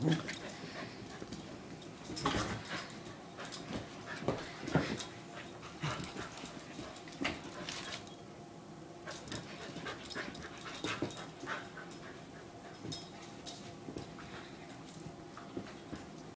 Mm-hmm.